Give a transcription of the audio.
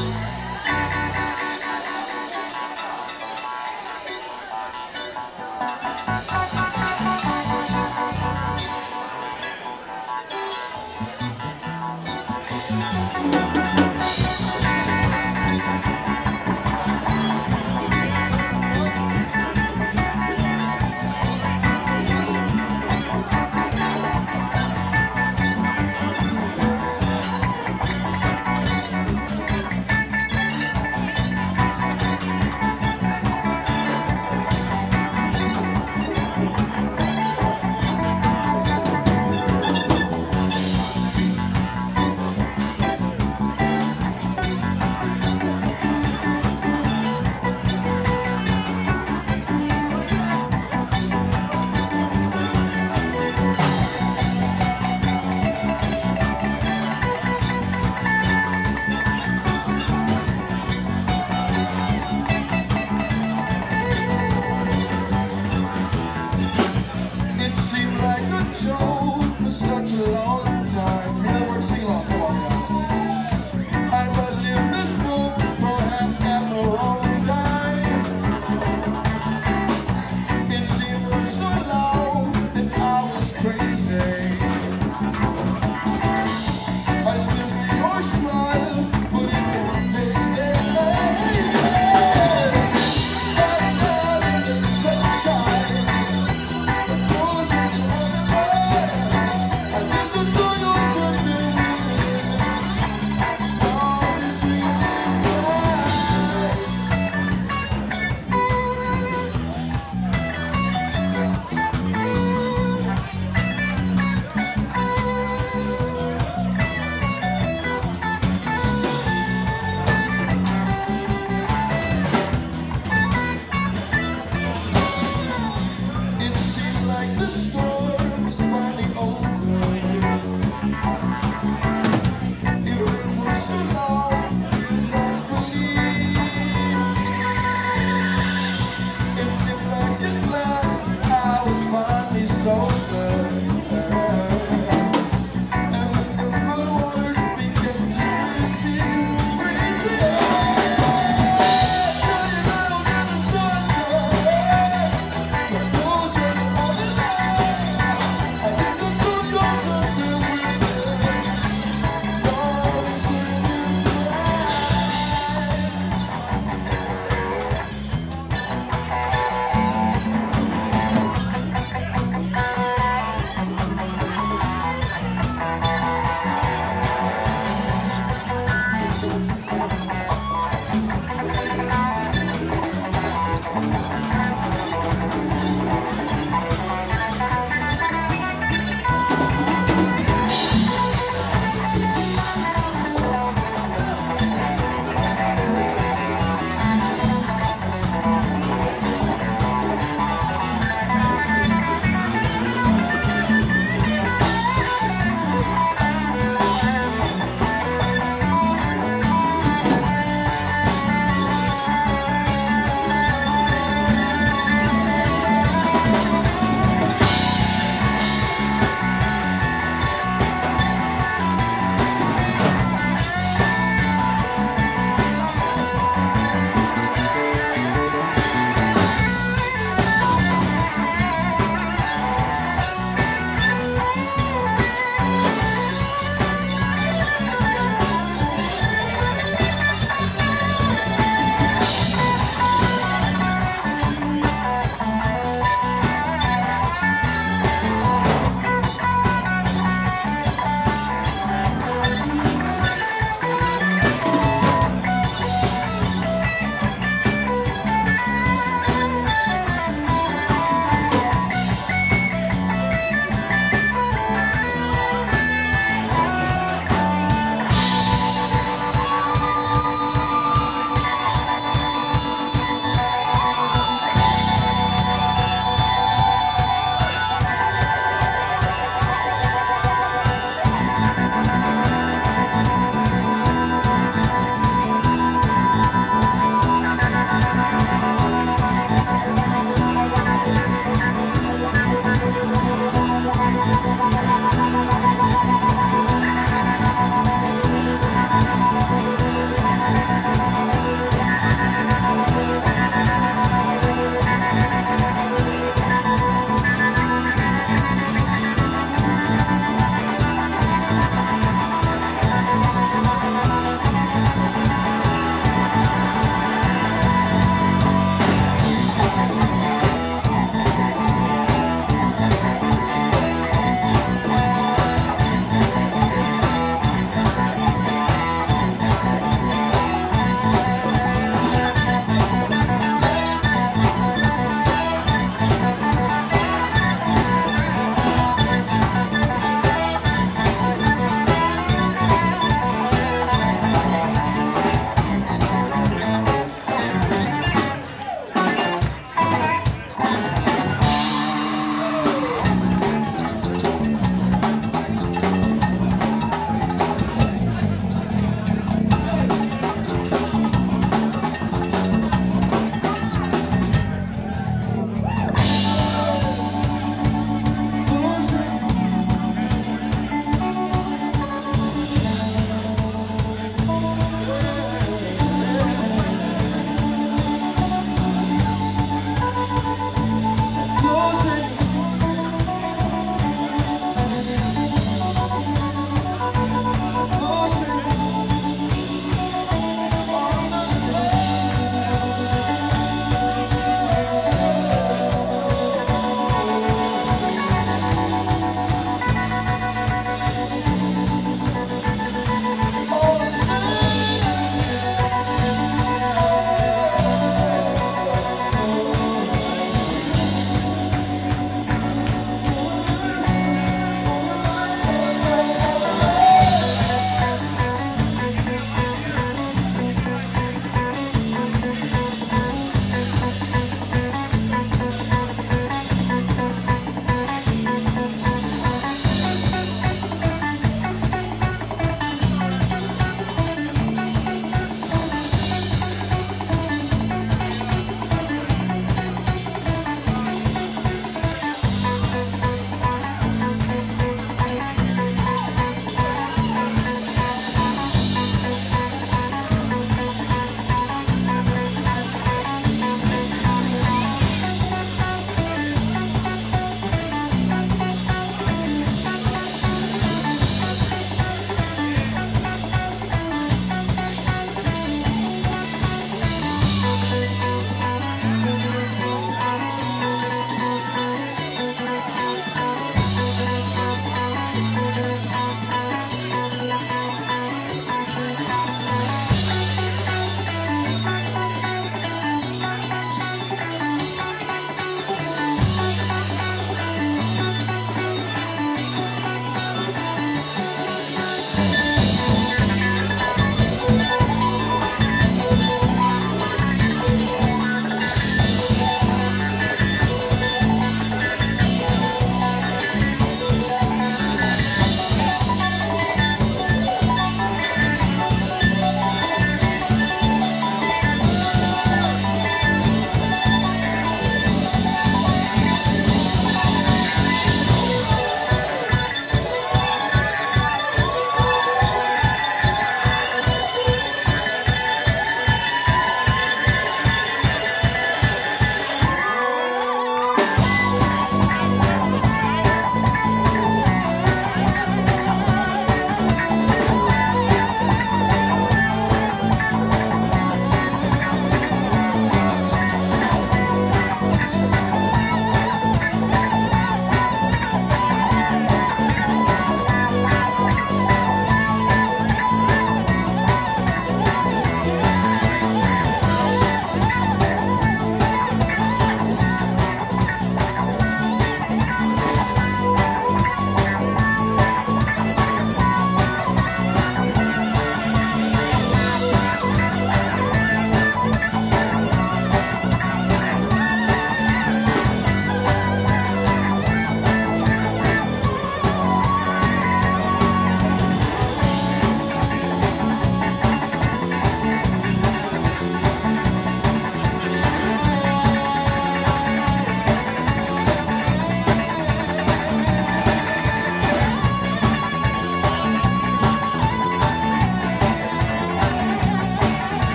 Bye.